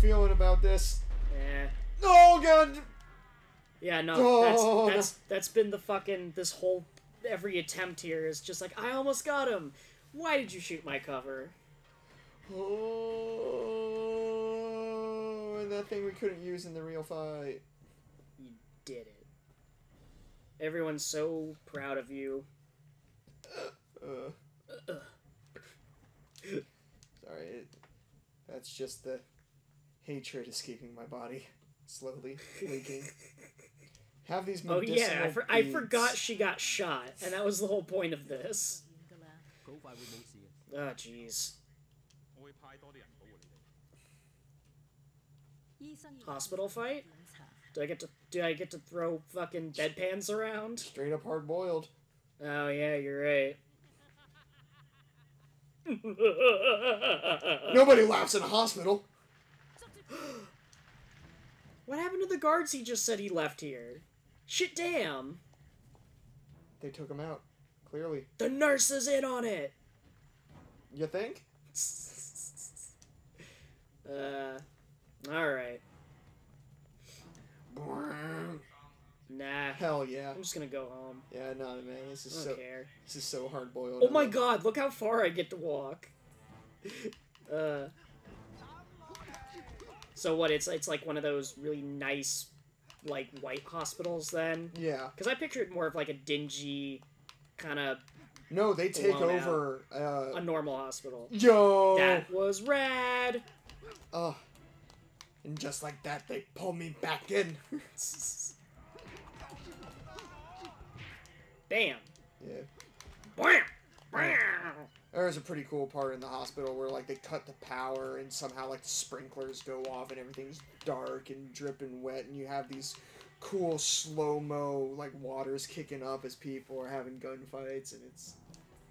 feeling about this. Yeah. Oh god! Yeah, no, Oh, that's that's that's been the fucking this whole every attempt here is just like I almost got him. Why did you shoot my cover? Oh, and that thing we couldn't use in the real fight. You did it. Everyone's so proud of you. Uh. uh, uh. Sorry, it, that's just the hatred escaping my body, slowly leaking. Have these Oh yeah, I, for- I forgot she got shot, and that was the whole point of this. Ah, oh, jeez. Hospital fight? Do I get to do I get to throw fucking bedpans around? Straight up hard boiled. Oh yeah, you're right. Nobody laughs in a hospital. What happened to the guards he just said he left here? Shit damn. They took him out. Clearly. The nurse is in on it. You think? Uh alright. Nah. Hell yeah. I'm just gonna go home. Yeah, no, man. This I is don't so care. this is so hard boiled. Oh my god, look how far I get to walk. Uh So what, it's it's like one of those really nice like white hospitals then? Yeah. Cuz I pictured more of like a dingy kind of No, they take over. a Uh, normal hospital. yo. That was rad. Oh. And just like that, they pull me back in. Bam. yeah. Bam. There's a pretty cool part in the hospital where like they cut the power and somehow like the sprinklers go off and everything's dark and dripping wet and you have these cool slow mo like waters kicking up as people are having gunfights and it's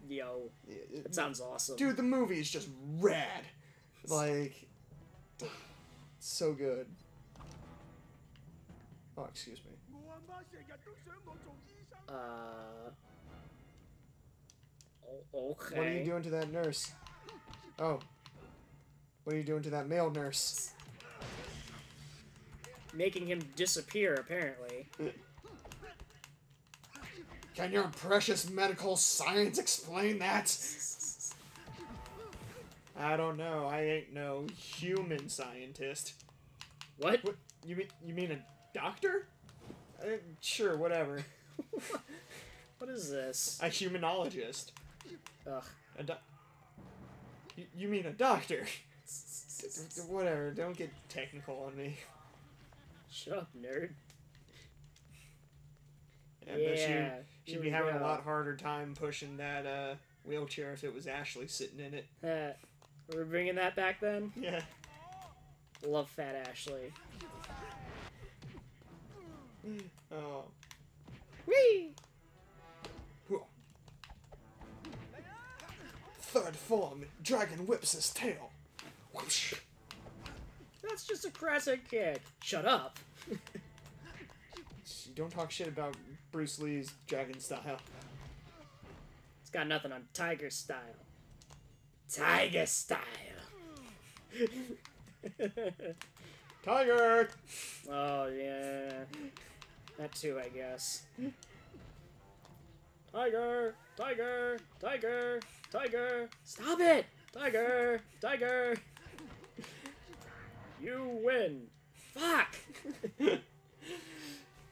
yo it, it sounds awesome. Dude the movie is just rad. Like so good. Oh excuse me. Uh o- what are you doing to that nurse oh what are you doing to that male nurse Making him disappear, apparently. Can your precious medical science explain that? I don't know. I ain't no human scientist. What? What you mean? You mean a doctor? Uh, sure, whatever. What is this? A humanologist. Ugh. A doc. You, you mean a doctor? whatever. Don't get technical on me. Shut up, nerd. Yeah, you here she'd be having a lot harder time pushing that uh, wheelchair if it was Ashley sitting in it. Uh, we're bringing that back then? Yeah. Love Fat Ashley. Oh. Whee! Third form, dragon whips his tail. Whoosh. That's just a classic kick. Shut up. You don't talk shit about Bruce Lee's dragon style. It's got nothing on Tiger style. Tiger style. Tiger! Oh, yeah. That too, I guess. Tiger! Tiger! Tiger! Tiger! Stop it! Tiger! Tiger! You win! Fuck!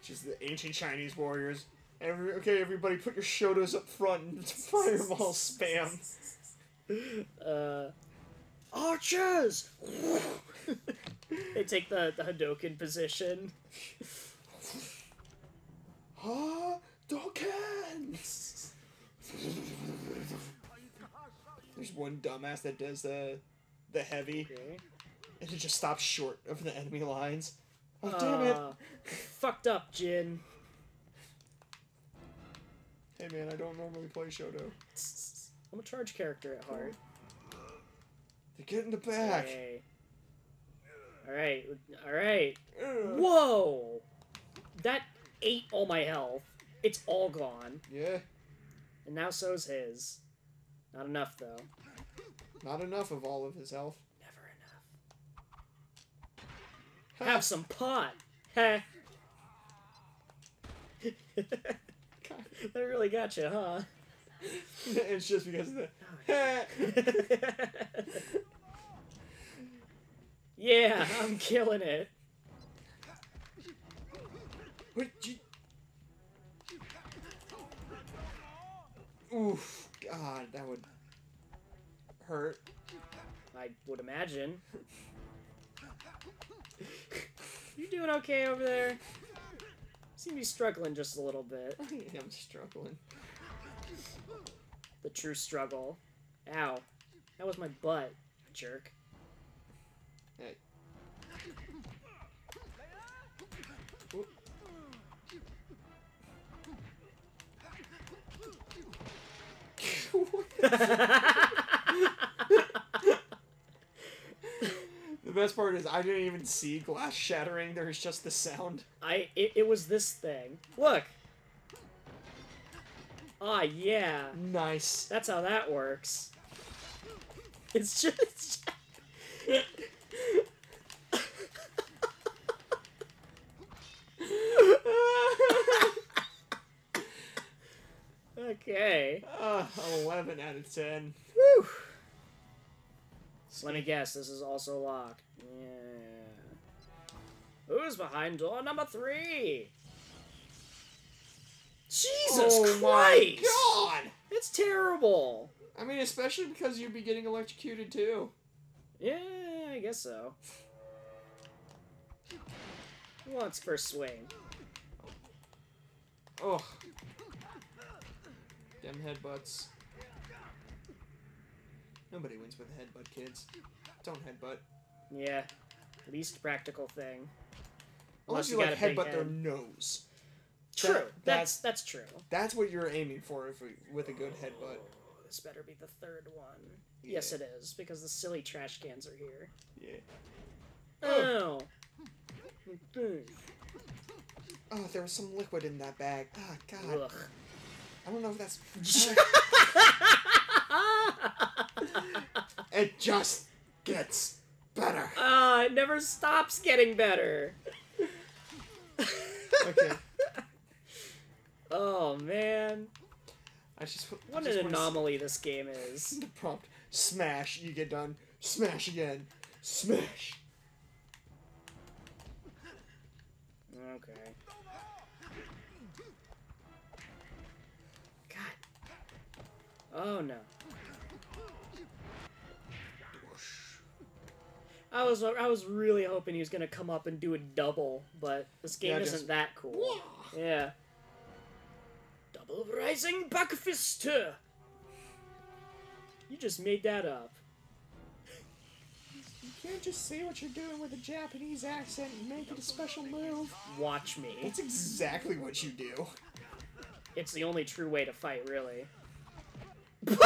Just the ancient Chinese warriors. Every, okay, everybody put your shotos up front and fireball spam. Uh. Archers! they take the, the Hadoken position. Dokken! There's one dumbass that does the the heavy, Okay. and it just stops short of the enemy lines. Oh damn it! Uh, fucked up, Jin. Hey man, I don't normally play Shoto. I'm a charge character at heart. They get in the back. Hey. Alright, alright. Ugh. Whoa! That ate all my health. It's all gone. Yeah, And now so's his. Not enough, though. not enough of all of his health. Never enough. Have some pot. Heh. That really got you, huh? it's just because of the. Oh, yeah, I'm killing it. You... Oof, God, that would hurt. I would imagine. you doing okay over there? Seem to be struggling just a little bit. I am struggling. The true struggle. Ow. That was my butt, jerk. Hey. The best part is I didn't even see glass shattering. There's just the sound. I it, it was this thing. Look. Ah, yeah. Nice. That's how that works. It's just. Okay. Uh, 11 out of 10. Whew. Let me guess, this is also locked. Yeah. Who's behind door number three? Jesus oh Christ! my god! It's terrible. I mean, especially because you'd be getting electrocuted too. Yeah, I guess so. Who wants first swing? Oh. Them headbutts. Nobody wins with a headbutt, kids. Don't headbutt. Yeah, least practical thing. Unless Unless you, you like got a big headbutt their nose. True. That- that's that's true. That's what you're aiming for if we, with a good headbutt. This better be the third one. Yes, it is because the silly trash cans are here. Yeah. Oh. Okay. Oh, there was some liquid in that bag. Ah, God. Ugh. I don't know if that's. it just gets better. Ah, it never stops getting better. Okay. Oh man, I just. I what just an anomaly this game is. The prompt: smash. You get done. Smash again. Smash. Okay. Oh no. I was I was really hoping he was gonna come up and do a double, but this game Yeah, isn't just- that cool. Yeah. Double rising back fist. You just made that up. You can't just say what you're doing with a Japanese accent and make it a special move. Watch me. That's exactly what you do. It's the only true way to fight, really.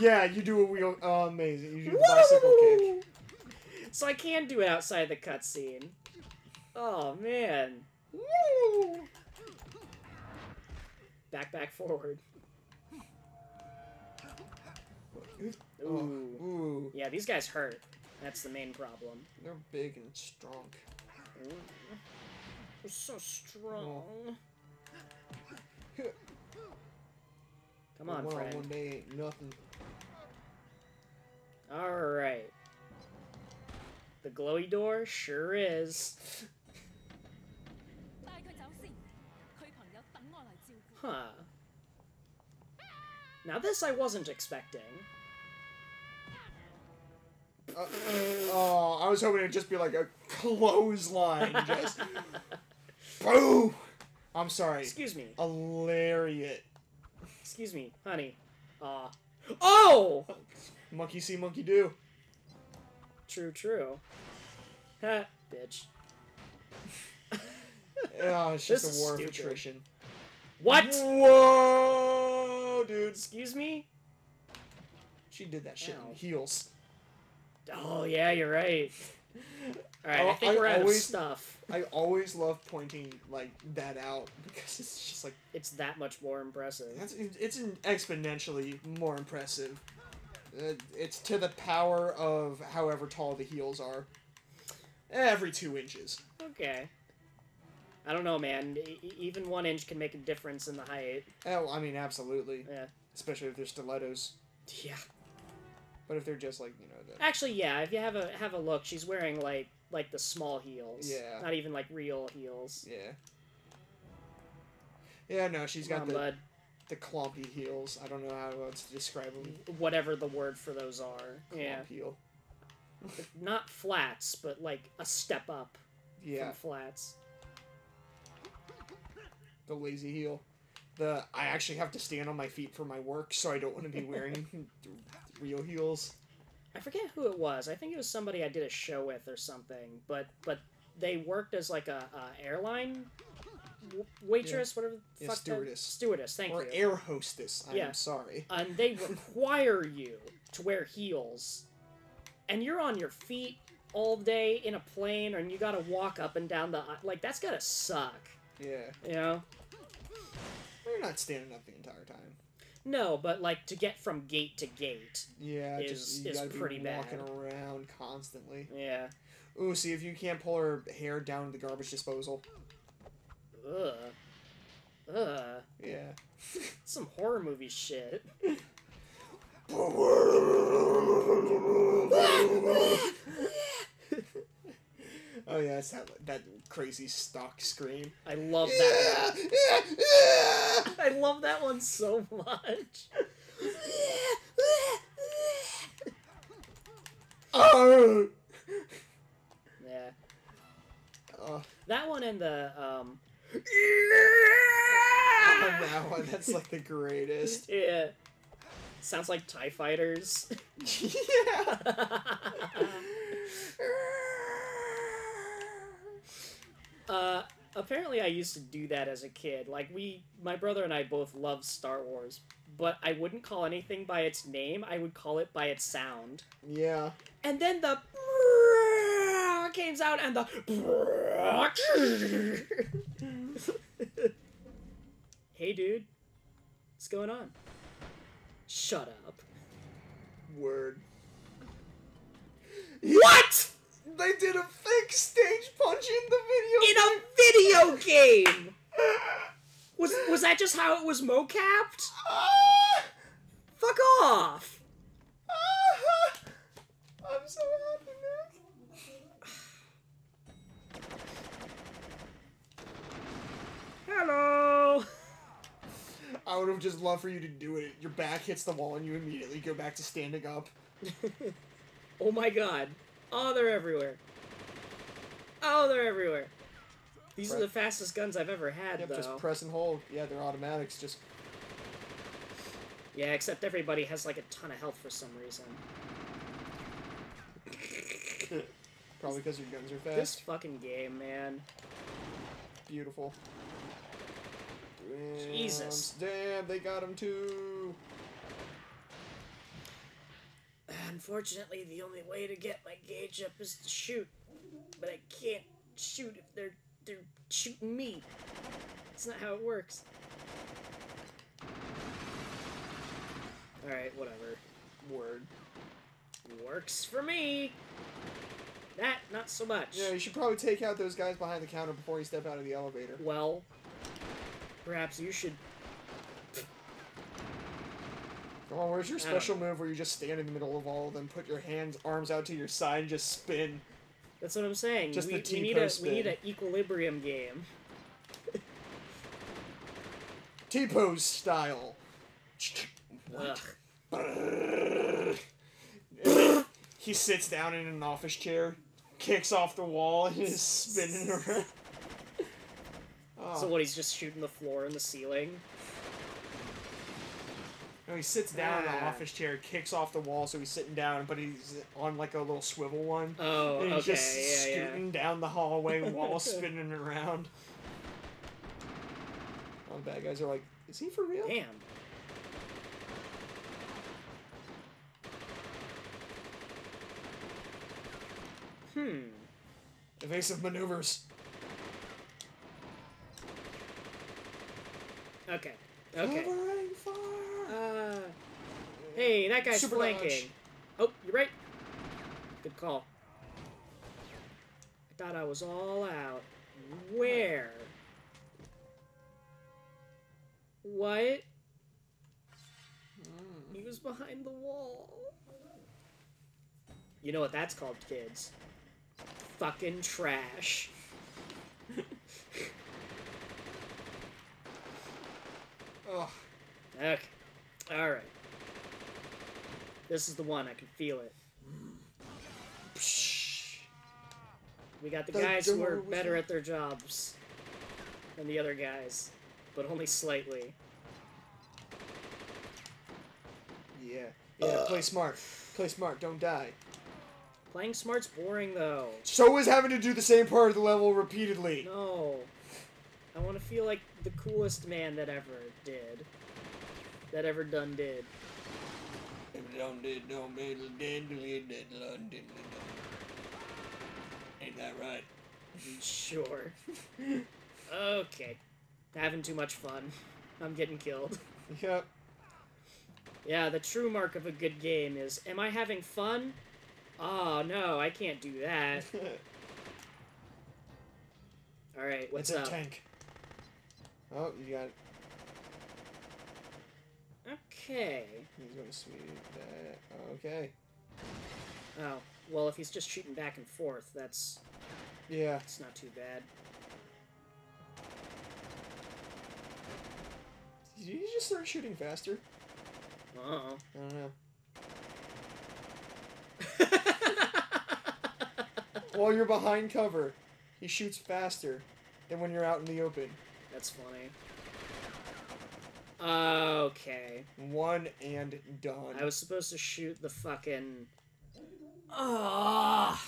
Yeah, you do a wheel. Oh, amazing. You do the bicycle kick. So I can do it outside the cutscene. Oh man. Woo! Back, back, forward. Oh, Ooh. ooh, Yeah, these guys hurt. That's the main problem. they're big and strong. Ooh. They're so strong. Oh. Come on, one friend. On one day ain't nothing. All right. The glowy door sure is. huh. Now this I wasn't expecting. Uh, oh, I was hoping it'd just be like a clothesline, just boom. I'm sorry. Excuse me. A lariat. Excuse me, honey. Aw. Oh! Monkey see, monkey do. True, true. Ha, bitch. Oh, it's just a war of attrition. What? Whoa, dude! Excuse me? She did that shit Ow. in heels. Oh, yeah, you're right. Alright, Oh, I think I we're out of always- stuff. I always love pointing like that out because it's just like It's that much more impressive. that's it's exponentially more impressive. Uh, it's to the power of however tall the heels are. Every two inches. Okay. I don't know, man. E- even one inch can make a difference in the height. Oh, I mean, absolutely. Yeah. Especially if they're stilettos. Yeah. But if they're just like, you know, the Actually, yeah. If you have a have a look, she's wearing like like the small heels. Yeah. Not even like real heels. yeah. Yeah, no, she's got the, bud. the clumpy heels. I don't know how else to describe them. Whatever the word for those are. Yeah. Clump heel. Not flats, but like a step up Yeah, from flats. the lazy heel. The I actually have to stand on my feet for my work, so I don't want to be wearing real heels. I forget who it was. I think it was somebody I did a show with or something. But but they worked as like a, a airline w- waitress, whatever. The Yeah, fuck that- stewardess. Stewardess. Thank or you. Or air hostess. I Yeah. am sorry. and they require you to wear heels, and you're on your feet all day in a plane, and you gotta walk up and down the like that's gotta suck. Yeah, You know? you're not standing up the entire time. No, but like to get from gate to gate. Yeah, Is- just you is gotta pretty be walking bad. around constantly. Yeah. Ooh, see if you can't pull her hair down to the garbage disposal. Ugh. Ugh. Yeah. Some horror movie shit. oh yeah, it's that that crazy stock scream. I love that. Yeah, yeah, yeah. I love that one so much. Oh. Yeah. Oh, That one and the um that one, that's like the greatest. Yeah. Sounds like TIE fighters. yeah. uh apparently I used to do that as a kid. Like we my brother and I both loved Star Wars, but I wouldn't call anything by its name. I would call it by its sound. Yeah. And then the came out and the Hey dude. What's going on? Shut up. Word. What? They did a fake stage punch in the video. In a video game. Was was that just how it was mocapped? Ah! Fuck off. Ah! I'm so happy, Nick. Hello. I would have just loved for you to do it. Your back hits the wall and you immediately go back to standing up. Oh my god. Oh, they're everywhere. Oh, they're everywhere. These are the fastest guns I've ever had, Yep, though. just press and hold. Yeah, they're automatics. Just yeah, except everybody has like a ton of health for some reason. probably because your guns are fast. This fucking game, man. Beautiful. Jesus. Damn, they got him too. Unfortunately, the only way to get my gauge up is to shoot, but I can't shoot if they're they're shooting me. That's not how it works. All right, whatever. Word. Works for me. That not so much. Yeah, you should probably take out those guys behind the counter before you step out of the elevator. Well, perhaps you should. Come on, where's your special move where you just stand in the middle of all of them, put your hands, arms out to your side, and just spin? That's what I'm saying. Just we, the we need a T-pose we need spin. an equilibrium game. T pose style. He sits down in an office chair, kicks off the wall, and is spinning around. Oh. So what? He's just shooting the floor and the ceiling. No, he sits down in the Ah. office chair, kicks off the wall, so he's sitting down, but he's on like a little swivel one. Oh, and he's okay, just yeah, yeah. scooting down the hallway while spinning around. All the bad guys are like, is he for real? Damn. Hmm. Evasive maneuvers. Okay. Okay. Covering fire. Uh, hey, that guy's Super flanking. dodge. Oh, you're right. Good call. I thought I was all out. Where? What? Mm. He was behind the wall. You know what that's called, kids? Fucking trash. Ugh. Okay. Alright. This is the one, I can feel it. We got the guys who are better at their jobs than the other guys, but only slightly. Yeah. Yeah, play smart. Play smart, don't die. Playing smart's boring though. So is having to do the same part of the level repeatedly. No. I want to feel like the coolest man that ever did. That ever done did. Ain't that right? Sure. okay. Having too much fun. I'm getting killed. Yep. Yeah, the true mark of a good game is am I having fun? Oh, no, I can't do that. Alright, what's it's a up? tank. Oh, you got. Okay. He's gonna sweep that. Okay. Oh, well, if he's just shooting back and forth, that's Yeah. It's not too bad. Did you just start shooting faster? Uh-oh. I don't know. While you're behind cover, he shoots faster than when you're out in the open. That's funny. Okay. One and done. I was supposed to shoot the fucking. Ah.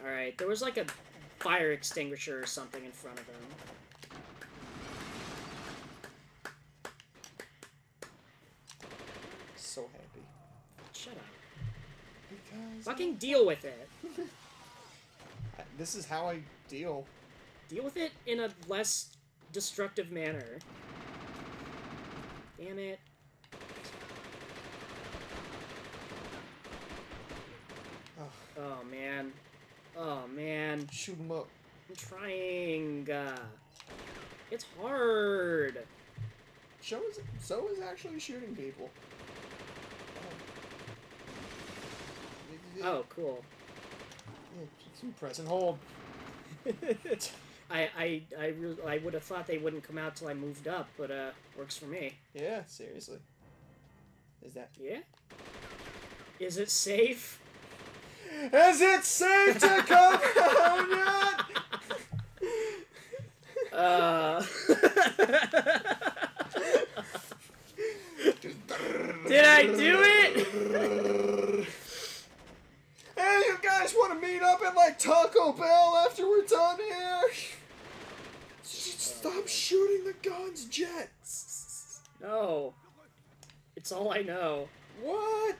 All right. There was like a fire extinguisher or something in front of him. so happy. Shut up. Because Fucking deal with it. This is how I deal. Deal with it in a less destructive manner. Damn it. Ugh. Oh man. Oh man. Shoot him up. I'm trying. Uh, it's hard. So is so is actually shooting people. Oh. Oh, cool. Press and hold. I I I, re- I would have thought they wouldn't come out till I moved up, but uh, works for me. Yeah, seriously. Is that? Yeah. Is it safe? Is it safe to come out yet? Uh. Did I do it? Hey, you guys want to meet up at like Taco Bell after we're done here? Stop shooting the guns, Jet. No. It's all I know. What?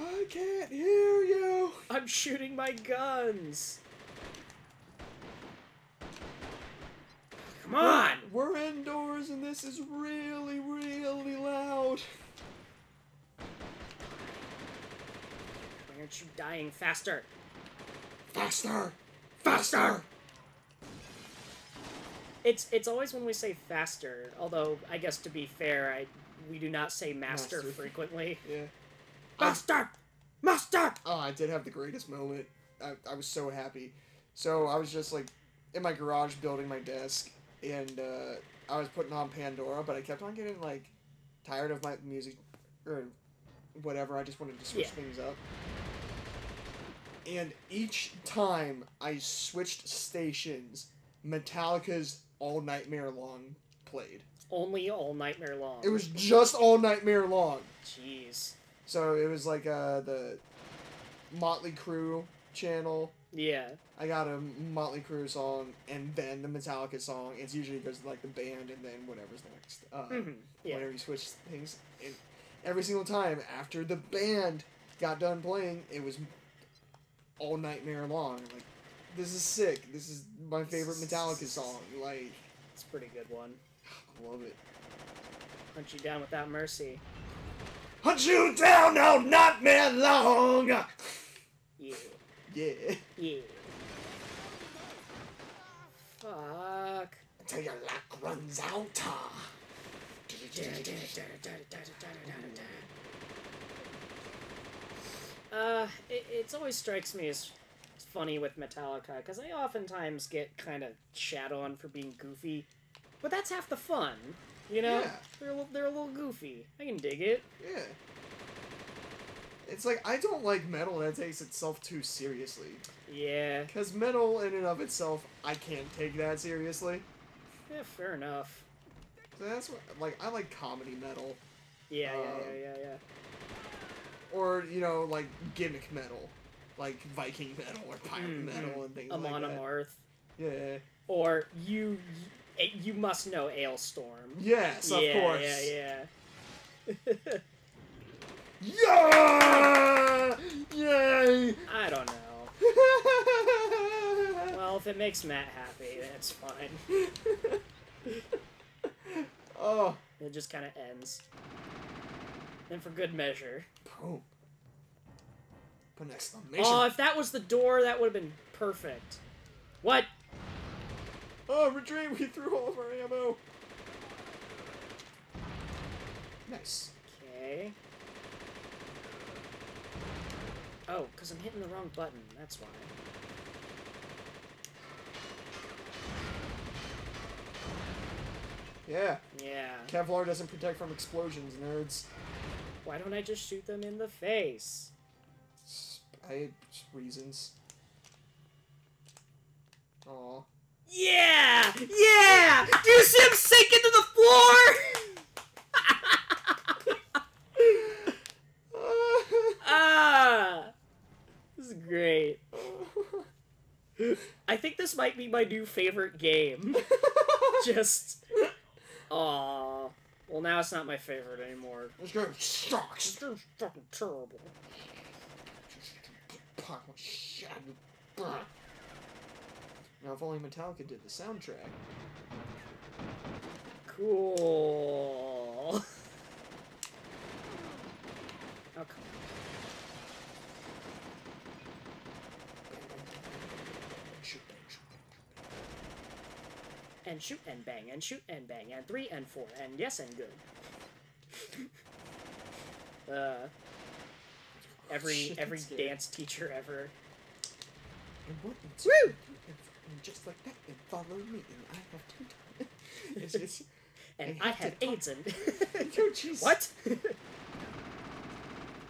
I can't hear you. I'm shooting my guns. Come on. We're indoors and this is really, really loud. Why aren't you dying faster? Faster! Faster! It's it's always when we say faster. Although I guess to be fair, I we do not say master, Master. frequently. Yeah. Master, master. Oh, I did have the greatest moment. I, I was so happy. So I was just like in my garage building my desk, and uh, I was putting on Pandora, but I kept on getting like tired of my music or whatever. I just wanted to switch Yeah. things up. And each time I switched stations, Metallica's All Nightmare Long played. Only all nightmare long. It was just All Nightmare Long. Jeez. So it was like uh, the Motley Crue channel. Yeah. I got a Motley Crue song and then the Metallica song. It's usually goes to, like the band and then whatever's next. Uh, Mhm, yeah. Whenever you switch things, and every single time after the band got done playing, it was all nightmare long. Like, this is sick. This is my favorite Metallica song. Like, It's a pretty good one. I love it. Hunt you down without mercy. Hunt you down, no nightmare long. Yeah. Yeah. Yeah. Fuck. Until your luck runs out. Uh, it, it's always strikes me as funny with Metallica because I oftentimes get kind of shat on for being goofy, but that's half the fun, you know. Yeah. They're a, li- they're a little goofy. I can dig it. Yeah. It's like I don't like metal that takes itself too seriously. Yeah. Cause metal in and of itself, I can't take that seriously. Yeah. Fair enough. So that's what like I like comedy metal. Yeah. Uh, yeah. Yeah. Yeah. Yeah. Or, you know, like gimmick metal. Like Viking metal or pirate Mhm. metal and things Amon like that. Amarth. Yeah. Or you, you, you must know Alestorm. Yes, of yeah, course. Yeah. Yeah. Yeah! Yay! I don't know. Well, if it makes Matt happy, that's fine. oh, It just kind of ends. And for good measure. boom. Put an oh, exclamation. Oh, if that was the door, that would have been perfect. What? Oh, retreat! We threw all of our ammo. Nice. Okay. Oh, because I'm hitting the wrong button. That's why. Yeah. Yeah. Kevlar doesn't protect from explosions, nerds. Why don't I just shoot them in the face? I had reasons. Aw. Yeah! Yeah! Do you see him sink into the floor? ah! This is great. I think this might be my new favorite game. Just. Aw. Well, now it's not my favorite anymore. This game sucks. This game's fucking terrible. Fuck, what shit. Now, if only Metallica did the soundtrack. Cool. Oh, come and shoot and bang and shoot and bang and three and four and yes and good. uh, every Shit, every dance teacher ever. And what? Woo! And just like that, and follow me, and I have two. it's just. And I I have have AIDS and Oh, jeez. what?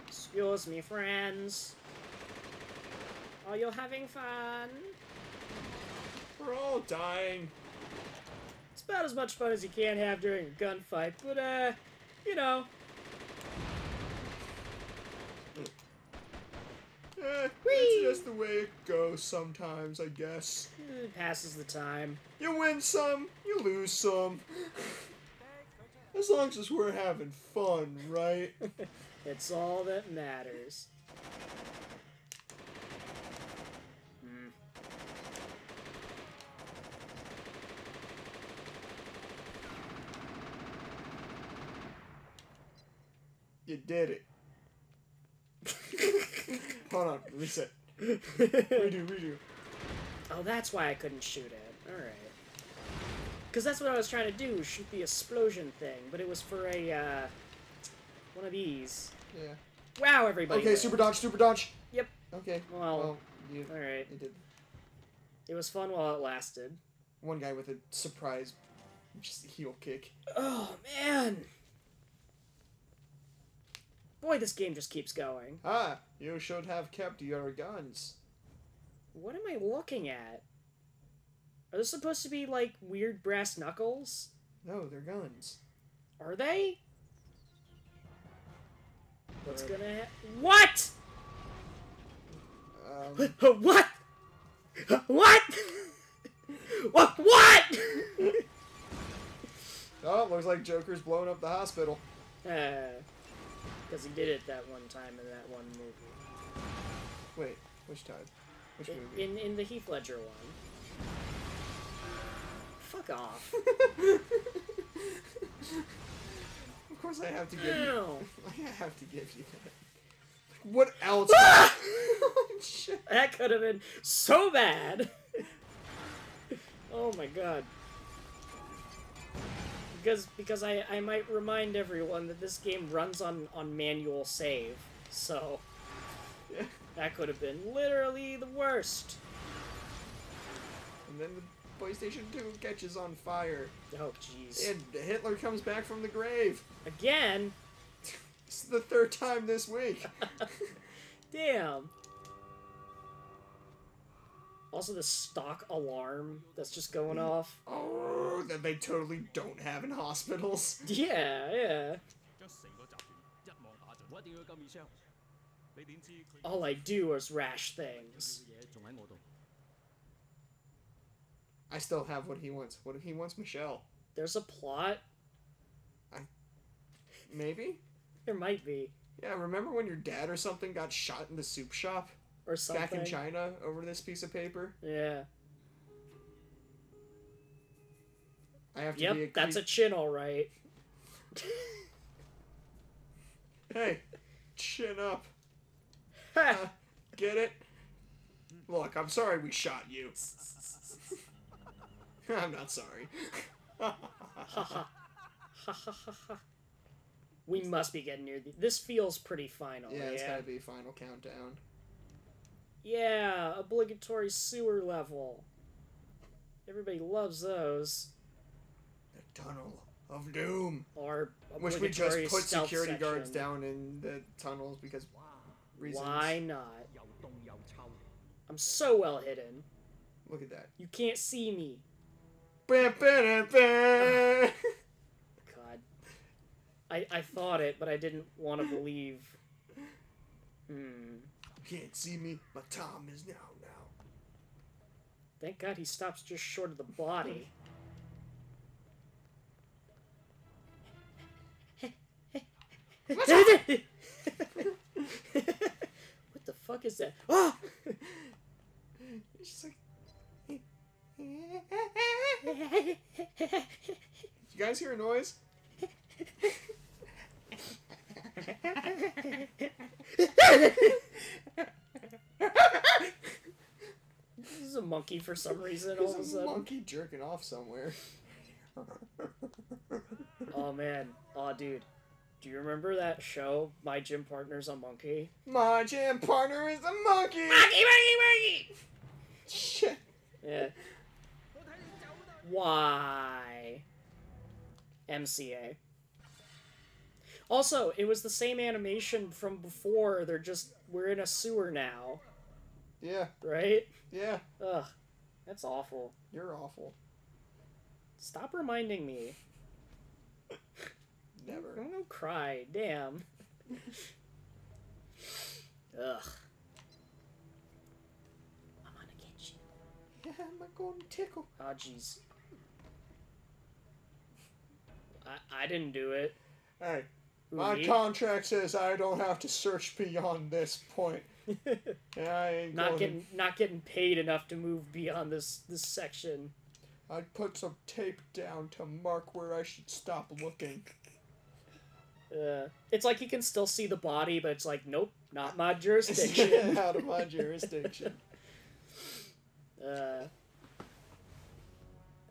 Excuse me, friends. Are you having fun? We're all dying. It's about as much fun as you can have during a gunfight, but uh, you know, Eh, it's just the way it goes sometimes, I guess. it passes the time. You win some, you lose some. As long as we're having fun, right? It's all that matters. Hmm. You did it. Hold on, reset. Redo, redo. Oh, that's why I couldn't shoot it. Alright. Because that's what I was trying to do, shoot the explosion thing, but it was for a, uh, one of these. Yeah. Wow, everybody. Okay, super dodge, super dodge. Yep. Okay. Well, you, Alright. you did. It was fun while it lasted. One guy with a surprise, just heel kick. Oh, man! Boy, this game just keeps going. Ah, you should have kept your guns. What am I looking at? Are those supposed to be, like, weird brass knuckles? No, they're guns. Are they? What's Uh, gonna ha- What? Um, what? What? what? What? oh, looks like Joker's blowing up the hospital. Because he did it that one time in that one movie. Wait, which time? Which In, movie? in, in the Heath Ledger one. Fuck off. of course, I have to give you. Ow. I have to give you that. What else? Shit. That could have been so bad. oh my god. Because because I, I might remind everyone that this game runs on, on manual save, so Yeah. that could have been literally the worst. And then the PlayStation 2 catches on fire. Oh jeez. And Hitler comes back from the grave. Again? It's the third time this week. Damn. Also, the stock alarm that's just going off. Oh, that they totally don't have in hospitals. Yeah, yeah. All I do is rash things. I still have what he wants. What he wants, Michelle. There's a plot. I maybe. There might be. Yeah, remember when your dad or something got shot in the soup shop? Or something. back in China over this piece of paper? Yeah. I have to be a Yep, that's a chin, alright. Hey, chin up. Uh, get it? Look, I'm sorry we shot you. I'm not sorry. we must be getting near the. This feels pretty final. yeah, it's yeah. gotta be a final countdown. Yeah, obligatory sewer level. Everybody loves those. The tunnel of doom. Or which we just put security section. guards down in the tunnels because reasons. Why not? I'm so well hidden. Look at that. You can't see me. God. I, I thought it, but I didn't want to believe. Hmm. Can't see me. My time is now. Now. Thank God he stops just short of the body. what the fuck is that? Oh! It's just like. You guys hear a noise? this is a monkey for some reason. All of a sudden. monkey jerking off somewhere. Oh man. Oh dude. Do you remember that show, My Gym Partner's a Monkey? My gym partner is a monkey. Monkey, monkey, monkey! Shit. Yeah. Why? MCA. Also, it was the same animation from before. They're just we're in a sewer now, Yeah. right? Yeah. Ugh, that's awful. You're awful. Stop reminding me. Never. I'm gonna cry. Damn. Ugh. I'm gonna get you. Yeah, my golden tickle. Oh jeez. I I didn't do it. Hey, my me? contract says I don't have to search beyond this point. I ain't not going. getting not getting paid enough to move beyond this this section. I'd put some tape down to mark where I should stop looking. Uh, it's like you can still see the body, but it's like, nope, not my jurisdiction. out of my jurisdiction. uh,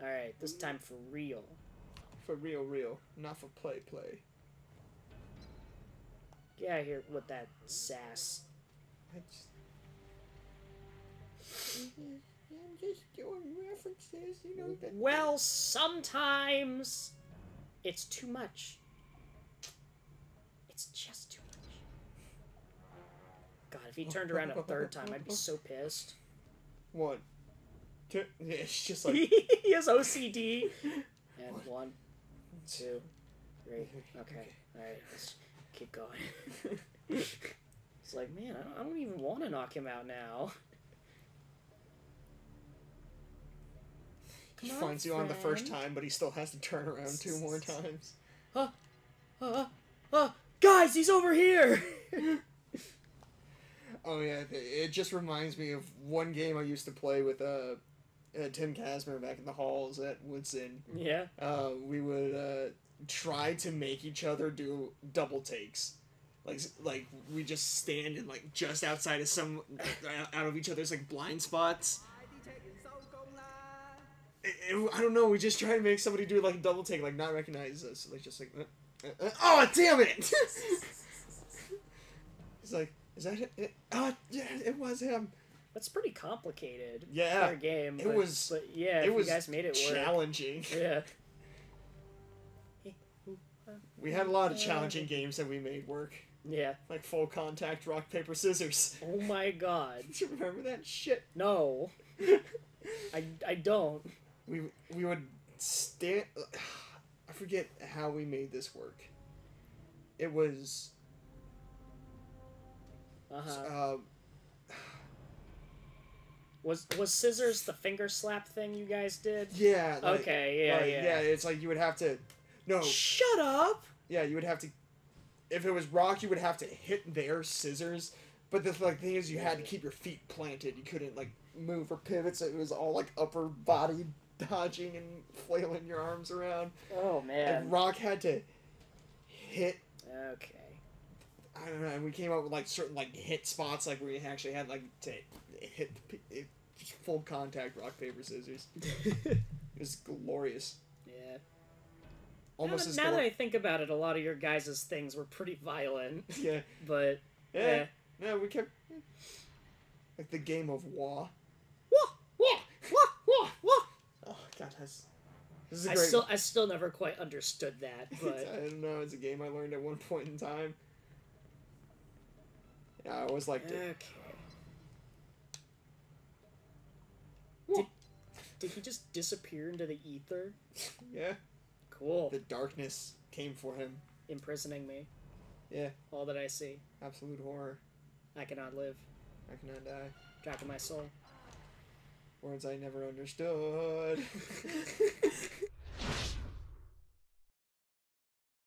all right, this time for real. For real, real, not for play, play. Get out of here with that sass. I just... I'm just doing references, you know. That Well, sometimes it's too much. It's just too much. God, if he turned around a third time, I'd be so pissed. One. Two. It's just like. he has OCD. And one, two, three. Okay. Alright, let's keep going. It's like, man, I don't, I don't even want to knock him out now. he finds you on the first time, but he still has to turn around two more times. Uh, uh, guys, he's over here! Oh yeah, it just reminds me of one game I used to play with uh, uh Tim Casmer back in the halls at Woodson. yeah. Uh, we would uh, try to make each other do double takes. Like like we just stand and like just outside of some out of each other's like blind spots. It- it- I don't know. We just try to make somebody do like a double take, like not recognize us, like just like, uh, uh, uh, oh damn it! He's like, is that it? it? Oh yeah, it was him. That's pretty complicated. Yeah, for a game. it but, was- But yeah, it was you guys made it work. challenging. Yeah. We had a lot of challenging games that we made work, Yeah. like full contact rock paper scissors. Oh my god. Do you remember that shit? No. I, I don't. we we would stand. I forget how we made this work. It was Uh-huh. uh, Was was scissors the finger slap thing you guys did? yeah. Like, Okay, yeah, like, yeah. yeah. It's like you would have to. No. Shut up. Yeah, you would have to. If it was rock, you would have to hit their scissors. But the like thing is, you had to keep your feet planted. You couldn't like move or pivot. So it was all like upper body dodging and flailing your arms around. Oh man. And rock had to hit Okay. I don't know. And we came up with like certain like hit spots, like where you actually had like to hit the eh, it, full contact rock paper scissors. It was glorious, yeah. Almost now, now that I think about it, a lot of your guys' things were pretty violent. yeah, But yeah, Yeah. No, we kept like the game of war. wah, wah, wah, wah, wah. Oh God, that's this is a I great. I still I still never quite understood that, but I don't know. It's a game I learned at one point in time. Yeah, I always liked it. Did, did he just disappear into the ether? Yeah, Cool. the darkness came for him. Imprisoning me. Yeah, All that I see. absolute horror. I cannot live. I cannot die. In my soul. Words I never understood.